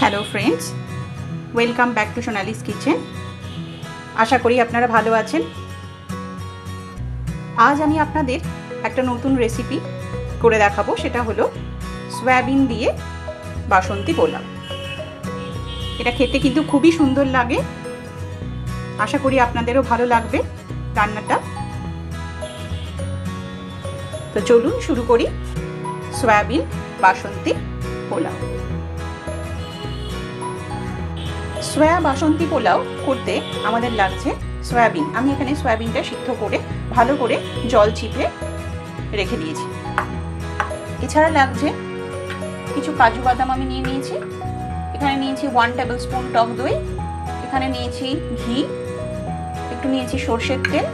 Hello friends welcome back to Sonali's kitchen আশা করি আপনারা ভালো আছেন। আজ আমি আপনাদের একটা নতুন রেসিপি করে দেখাবো। সেটা হলো সয়াবিন দিয়ে বাসন্তী পোলাও। এটা খেতে কিন্তু খুবই সুন্দর লাগে। আশা করি আপনাদেরও ভালো লাগবে রান্নাটা। তো চলুন শুরু করি সয়াবিন বাসন্তী পোলাও। সয়া বাসন্তী পোলাও করতে আমাদের লাগছে সয়াবিন। আমি এখানে সয়াবিনটা সিদ্ধ করে, ভালো করে জল চিপে রেখে দিয়েছি। এছাড়া লাগছে কিছু কাজু বাদাম আমি নিয়ে নিয়েছি। এখানে নিয়েছি ওয়ান টেবিল স্পুন টক দই। এখানে নিয়েছি ঘি। একটু নিয়েছি সর্ষের তেল।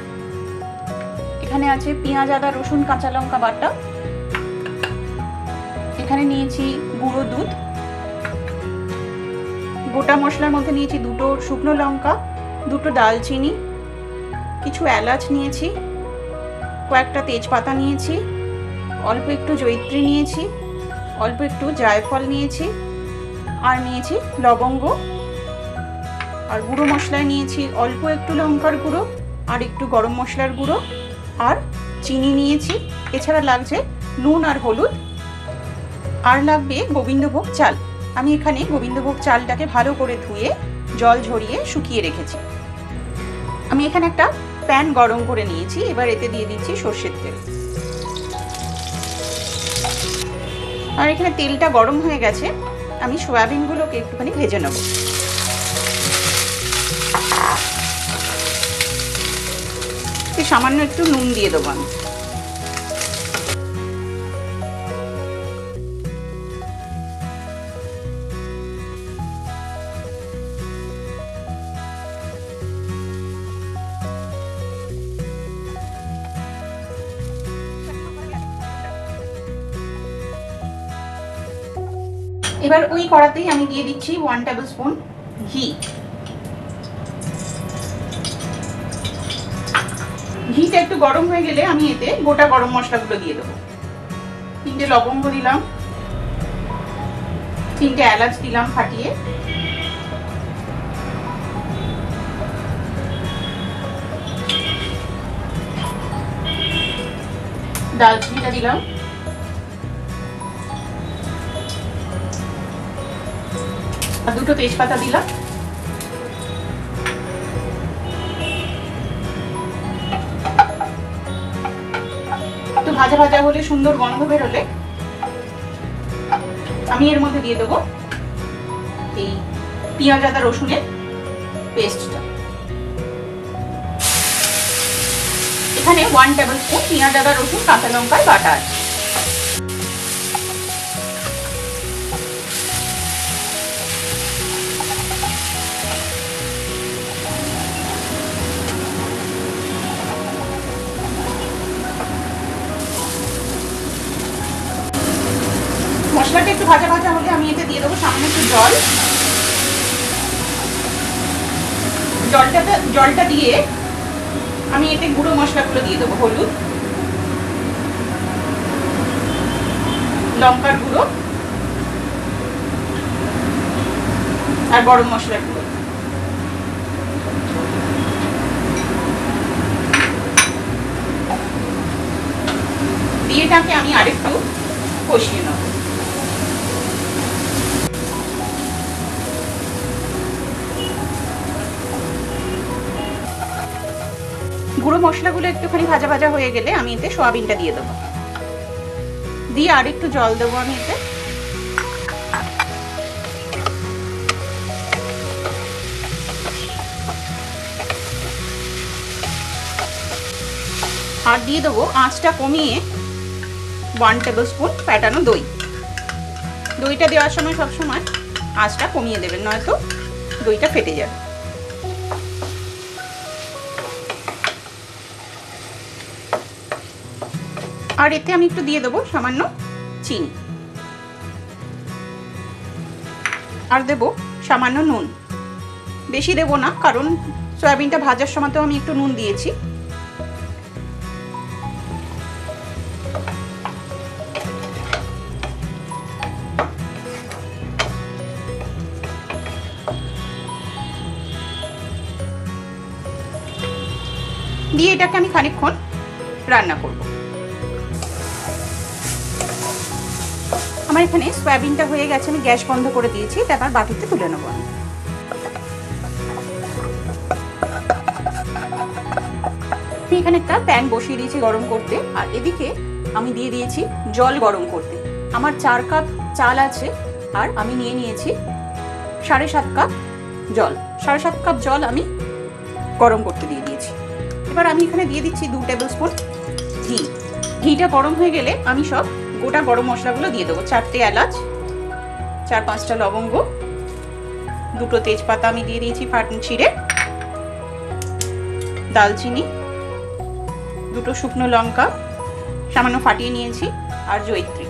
এখানে আছে পেঁয়াজ, আদা, রসুন, কাঁচা লঙ্কা বাটা। এখানে নিয়েছি গুঁড়ো দুধ। গোটা মশলার মধ্যে নিয়েছি দুটো শুকনো লঙ্কা, দুটো দালচিনি, কিছু এলাচ নিয়েছি, কয়েকটা তেজপাতা নিয়েছি, অল্প একটু জৈত্রী নিয়েছি, অল্প একটু জায়ফল নিয়েছি, আর নিয়েছি লবঙ্গ। আর গুঁড়ো মশলায় নিয়েছি অল্প একটু লঙ্কার গুঁড়ো, আর একটু গরম মশলার গুঁড়ো, আর চিনি নিয়েছি। এছাড়া লাগছে নুন আর হলুদ। আর লাগবে গোবিন্দভোগ চাল। আমি এখানে গোবিন্দভোগ চালটাকে ভালো করে ধুয়ে, জল ঝরিয়ে শুকিয়ে রেখেছি। আমি এখানে একটা প্যান গরম করে নিয়েছি, এবার এতে দিয়ে দিচ্ছি সর্ষের তেল। আর এখানে তেলটা গরম হয়ে গেছে, আমি সয়াবিনগুলোকে একটুখানি ভেজে নেব। সামান্য একটু নুন দিয়ে দেবো আমি। এবার ওই কড়াতেই আমি দিয়ে দিচ্ছি ওয়ান টেবিল স্পুন ঘি। ঘিটা একটু গরম হয়ে গেলে আমি এতে গোটা গরম মশলাগুলো দিয়ে দেবো। তিনটে লবঙ্গ দিলাম। তিনটে এলাচ দিলাম ফাটিয়ে। দালচিনিটা দিলাম। আর দুটো তেজপাতা দিলাম। একটু ভাজা ভাজা হলে সুন্দর গন্ধ বেরোলে আমি এর মধ্যে দিয়ে দেবো এই পেঁয়াজ, আদা, রসুনের পেস্টটা এখানে ওয়ান টেবিল স্পুন পেঁয়াজ, আদা, রসুন, কাঁচা লঙ্কার বাটা আছে। একটু ভাজা ভাজা হলে আমি এতে দিয়ে দেবো সামনে একটু জল। জলটাতে, জলটা দিয়ে আমি এতে গুঁড়ো মশলাগুলো দিয়ে দেবো, হলুদ, লঙ্কার গুঁড়ো, আর গরম মশলার গুঁড়ো। দিয়ে আমি আরেকটু কষিয়ে নেব। গুঁড়ো মশলাগুলো একটুখানি ভাজা ভাজা হয়ে গেলে আমি এতে সোয়াবিনটা দিয়ে দেবো। দিয়ে আর একটু জল দেবো আমি এতে। আর দিয়ে দেবো আঁচটা কমিয়ে ওয়ান টেবিল স্পুন ফ্যাটানো দই। দইটা দেওয়ার সময় সবসময় আঁচটা কমিয়ে দেবেন, নয়তো দইটা ফেটে যাবে। আর এতে আমি একটু দিয়ে দেবো সামান্য চিনি। আর দেব সামান্য নুন। বেশি দেব না, কারণ সয়াবিনটা ভাজার সময় তো আমি একটু নুন দিয়েছি। দিয়ে এটাকে আমি খানিক্ষণ রান্না করব। আমার এখানে সয়াবিনটা হয়ে গেছে, আমি গ্যাস বন্ধ করে দিয়েছি তারপর বাটিতে তুলে নেব। আমি এখানে একটা প্যান বসিয়ে দিয়েছি গরম করতে, আর এদিকে আমি দিয়ে দিয়েছি জল গরম করতে। আমার চার কাপ চাল আছে, আর আমি নিয়ে নিয়েছি সাড়ে সাত কাপ জল। সাড়ে সাত কাপ জল আমি গরম করতে দিয়ে দিয়েছি। এবার আমি এখানে দিয়ে দিচ্ছি দু টেবিল স্পুন ঘি। ঘিটা গরম হয়ে গেলে আমি সব গোটা গরম মশলাগুলো দিয়ে দেবো। চারটে এলাচ, চার পাঁচটা লবঙ্গ, দুটো তেজপাতা আমি দিয়ে দিয়েছি ফাটন ছিঁড়ে, দালচিনি, দুটো শুকনো লঙ্কা, সামান্য ফাটিয়ে নিয়েছি, আর জৈত্রী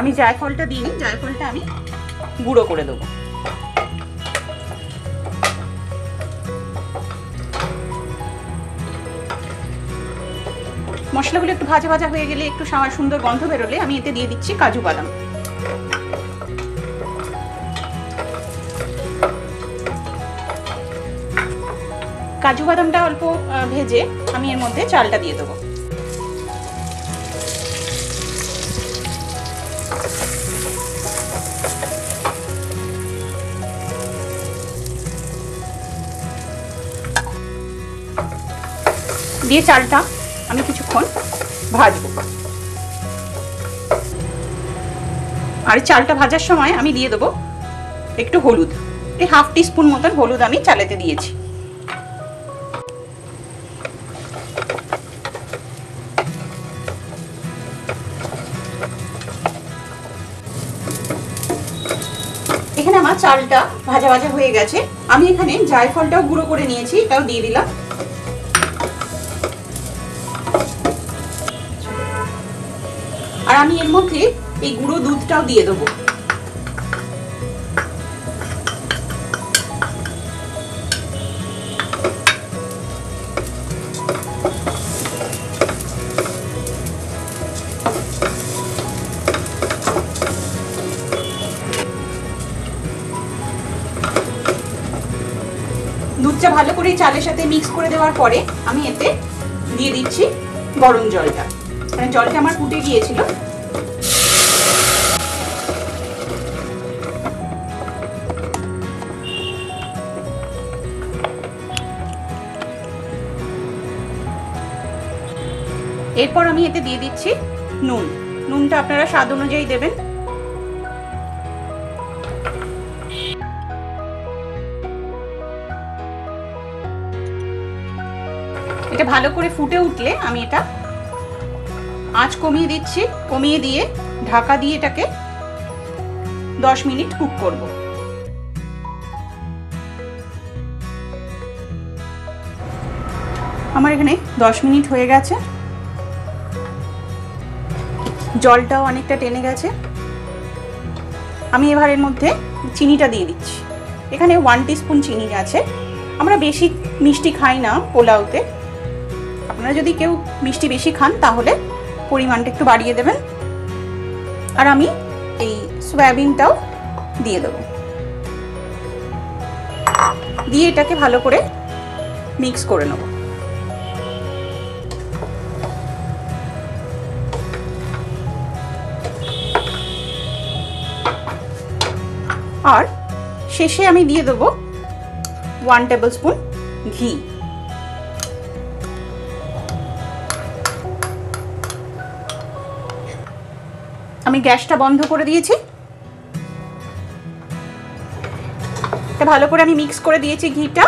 আমি জায়ফলটা দিইনি, জায়ফলটা আমি গুঁড়ো করে দেবো। মশলাগুলো একটু ভাজা ভাজা হয়ে গেলে একটু সুন্দর গন্ধ বেরোলে আমি এতে দিয়ে দিচ্ছি কাজু বাদাম। কাজু বাদামটা অল্প ভেজে আমি এর মধ্যে চালটা দিয়ে দেবো। দিয়ে চালটা আমি কিছুক্ষণ ভাজবো। আর চালটা ভাজার সময় আমি দিয়ে দেবো একটু হলুদ। এই হাফ টিস্পুন মতন হলুদ আমি চালেতে দিয়েছি। এখানে আমার চালটা ভাজা ভাজা হয়ে গেছে। আমি এখানে জায়ফলটাও গুঁড়ো করে নিয়েছি, এটাও দিয়ে দিলাম। আমি এর মধ্যে এই গুঁড়ো দুধটাও দিয়ে দেবো। দুধটা ভালো করে চালের সাথে মিক্স করে দেওয়ার পরে আমি এতে দিয়ে দিচ্ছি গরম জলটা। মানে জলটা আমার ফুটে গিয়েছিল। এরপর আমি এতে দিয়ে দিচ্ছি নুন। নুনটা আপনারা স্বাদ অনুযায়ী দেবেন। এটা ভালো করে ফুটে উঠলে আমি এটা আঁচ কমিয়ে দিচ্ছি। কমিয়ে দিয়ে ঢাকা দিয়ে এটাকে দশ মিনিট কুক করব। আমার এখানে দশ মিনিট হয়ে গেছে। জলটাও অনেকটা টেনে গেছে। আমি এবার এর মধ্যে চিনিটা দিয়ে দিচ্ছি। এখানে ওয়ান টিস্পুন চিনি আছে। আমরা বেশি মিষ্টি খাই না পোলাওতে। আপনারা যদি কেউ মিষ্টি বেশি খান, তাহলে পরিমাণটা একটু বাড়িয়ে দেবেন। আর আমি এই সয়াবিনটাও দিয়ে দেবো। দিয়ে এটাকে ভালো করে মিক্স করে নেব। শেষে আমি দিয়ে দেবো ওয়ান টেবিল স্পুন ঘি। আমি গ্যাসটা বন্ধ করে দিয়েছি। এটা ভালো করে আমি মিক্স করে দিয়েছি ঘিটা।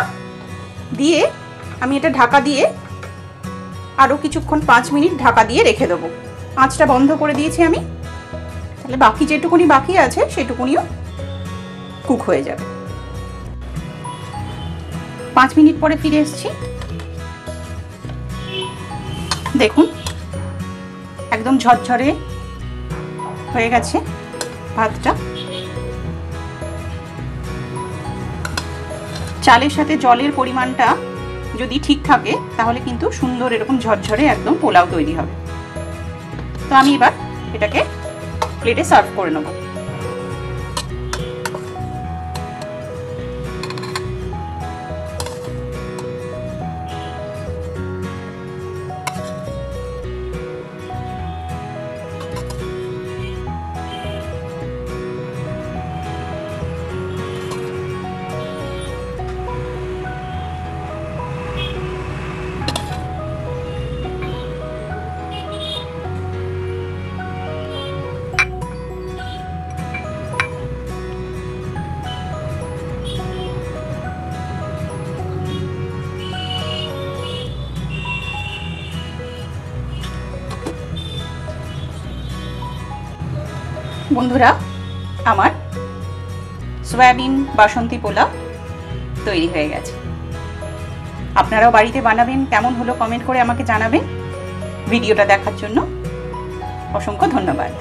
দিয়ে আমি এটা ঢাকা দিয়ে আরও কিছুক্ষণ পাঁচ মিনিট ঢাকা দিয়ে রেখে দেবো। আঁচটা বন্ধ করে দিয়েছি আমি। তাহলে বাকি যেটুকুনি বাকি আছে, সেটুকুনিও কুক হয়ে যাবে। পাঁচ মিনিট পরে ফিরে এসছি। দেখুন, একদম ঝরঝরে হয়ে গেছে ভাতটা। চালের সাথে জলের পরিমাণটা যদি ঠিক থাকে, তাহলে কিন্তু সুন্দর এরকম ঝরঝরে একদম পোলাও তৈরি হবে। তো আমি এবার এটাকে প্লেটে সার্ভ করে নেব। বন্ধুরা, আমার সয়াবিন বাসন্তী পোলাও তৈরি হয়ে গেছে। আপনারাও বাড়িতে বানাবেন, কেমন হলো কমেন্ট করে আমাকে জানাবেন। ভিডিওটা দেখার জন্য অসংখ্য ধন্যবাদ।